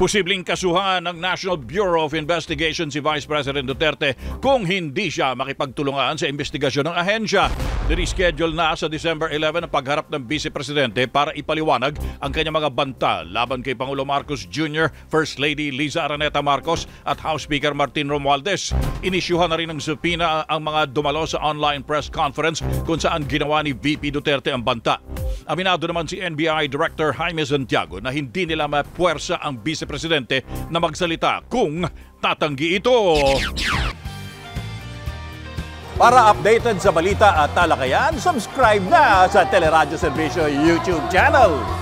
Posibleng kasuhan ng National Bureau of Investigation si Vice President Duterte kung hindi siya makipagtulungan sa investigasyon ng ahensya. Reschedule na sa December 11 ang pagharap ng Vice Presidente para ipaliwanag ang kanyang mga banta laban kay Pangulo Marcos Jr., First Lady Liza Araneta Marcos at House Speaker Martin Romualdez. Inisyuhan na rin ng subpoena ang mga dumalo sa online press conference kung saan ginawa ni VP Duterte ang banta. Aminado naman si NBI Director Jaime Santiago na hindi nila mapuwersa ang Vice Presidente na magsalita kung tatanggi ito. Para updated sa balita at talakayan, subscribe na sa Teleradyo Servisyo YouTube channel.